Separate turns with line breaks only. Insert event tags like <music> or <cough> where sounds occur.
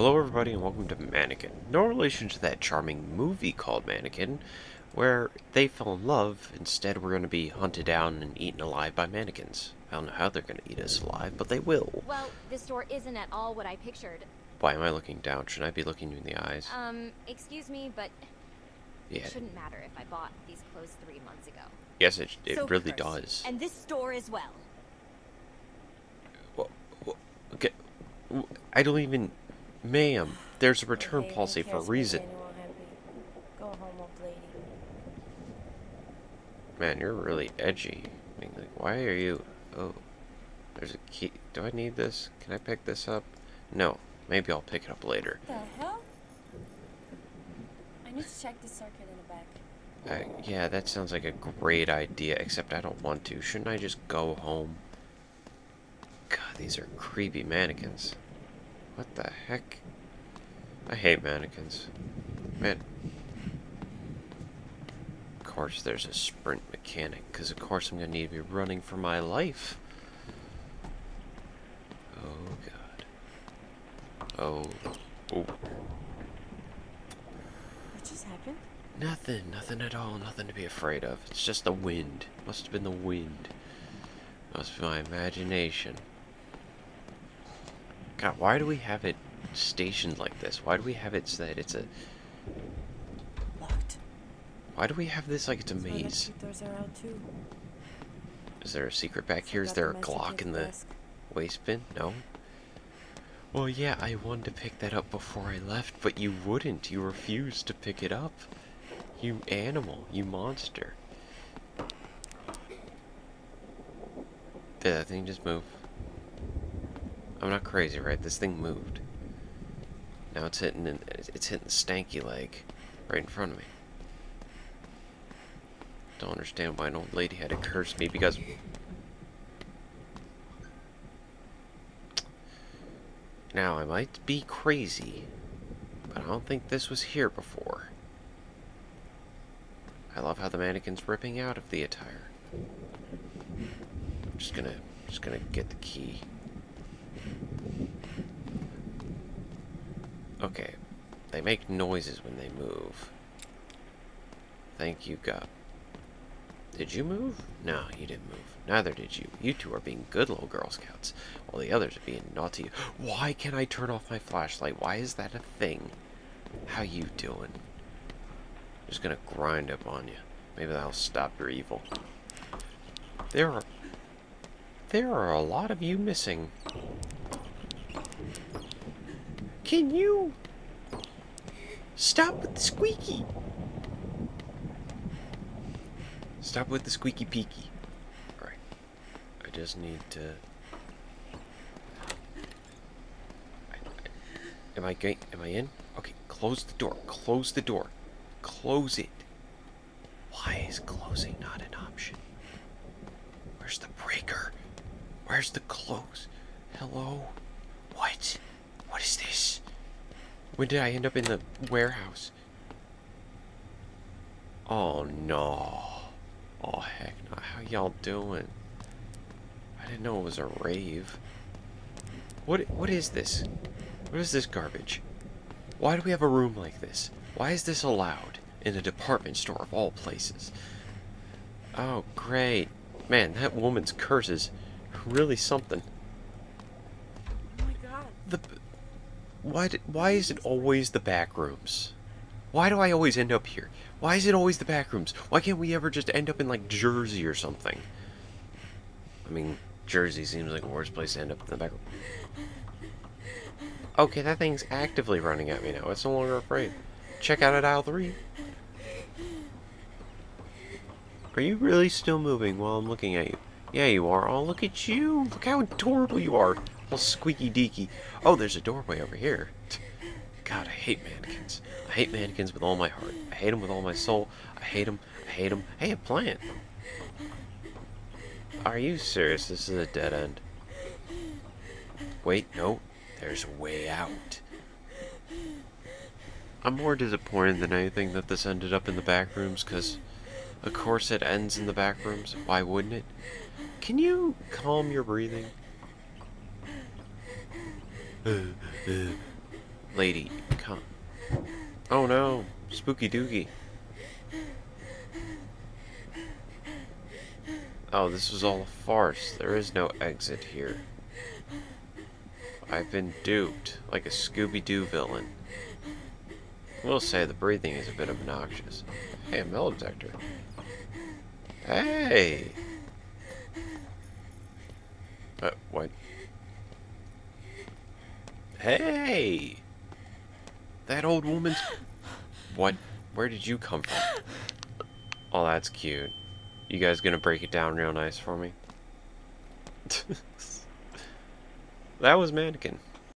Hello everybody and welcome to Mannequin. No relation to that charming movie called Mannequin, where they fell in love. Instead we're going to be hunted down and eaten alive by mannequins. I don't know how they're going to eat us alive, but they will.
Well, this store isn't at all what I pictured.
Why am I looking down? Should I be looking you in the eyes?
Um, excuse me, but
yeah.
it shouldn't matter if I bought these clothes three months ago.
Yes, it, it
So
really
cursed.
does.
And this store as well.
Well, well, okay. I don't even... Ma'am, there's a return policy for a
cares to make
reason.
Go home, old lady.
Man, you're really edgy. I mean, like, why are you... Oh, there's a key. Do I need this? Can I pick this up? No. Maybe I'll pick it up later.
What the hell? I need to check the circuit in the back.
Uh, yeah, that sounds like a great idea, except I don't want to. Shouldn't I just go home? God, these are creepy mannequins. What the heck? I hate mannequins. Man. Of course there's a sprint mechanic, because of course I'm going to need to be running for my life. Oh, God. Oh. Oh.
What just happened?
Nothing, nothing at all, nothing to be afraid of. It's just the wind. Must have been the wind. Must be my imagination. God, why do we have it stationed like this? Why do we have it so that it's a...
Locked.
Why do we have this like it's a maze?
electric doors are out too.
Is there a secret back here? Is there a Glock in the waste bin? No? Well, yeah, I wanted to pick that up before I left, but you wouldn't. You refused to pick it up. You animal. You monster. Did that thing just move? I'm not crazy, right? This thing moved. Now it's hitting, it's hitting the stanky leg right in front of me. Don't understand why an old lady had to curse me because Now, I might be crazy, but I don't think this was here before. I love how the mannequin's ripping out of the attire. I'm just gonna, just gonna get the key. Okay, they make noises when they move. Thank you, God. Did you move? No, you didn't move. Neither did you. You two are being good little Girl Scouts, while the others are being naughty. Why can't I turn off my flashlight? Why is that a thing? How you doing? I'm Just gonna grind up on you. Maybe that'll stop your evil. There are... There are a lot of you missing. Can you... Stop with the squeaky! Stop with the squeaky peaky. Alright. I just need to. Am I going? Am I in? Okay, close the door. Close the door. Close it. Why is closing not an option? Where's the breaker? Where's the close? Hello? What? What is this? When did I end up in the warehouse? Oh no. Oh heck no. How y'all doing? I didn't know it was a rave. What what is this? What is this garbage? Why do we have a room like this? Why is this allowed in a department store of all places? Oh great. Man, that woman's curses really something.
Oh my god.
The why d why is it always the back rooms? Why do I always end up here? Why is it always the back rooms? Why can't we ever just end up in like Jersey or something? I mean, Jersey seems like the worst place to end up in the back room. Okay, that thing's actively running at me now. It's no longer afraid. Check out at aisle three. Are you really still moving while I'm looking at you? Yeah, you are. Oh, look at you. Look how adorable you are. Squeaky deaky. Oh, there's a doorway over here. <laughs> God, I hate mannequins. I hate mannequins with all my heart. I hate them with all my soul. I hate them. I hate them. Hey, a plant. Are you serious? This is a dead end. Wait, no. There's a way out. I'm more disappointed than anything that this ended up in the back rooms, because, of course, it ends in the back rooms. Why wouldn't it? Can you calm your breathing? Lady, come. Oh no, spooky doogie. Oh, this was all a farce. There is no exit here. I've been duped, like a Scooby-Doo villain. I will say the breathing is a bit obnoxious. Hey, a metal detector. Hey! Uh, what? Hey! That old woman's... What? Where did you come from? Oh, that's cute. You guys gonna break it down real nice for me? <laughs> that was Mannequin.